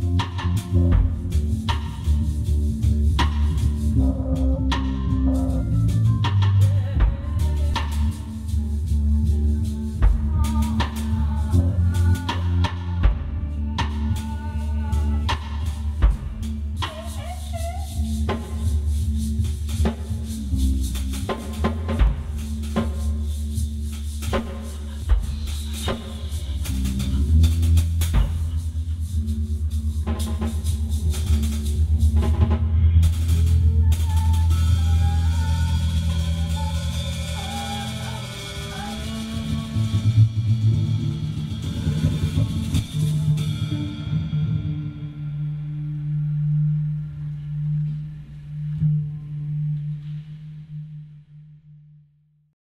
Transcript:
Música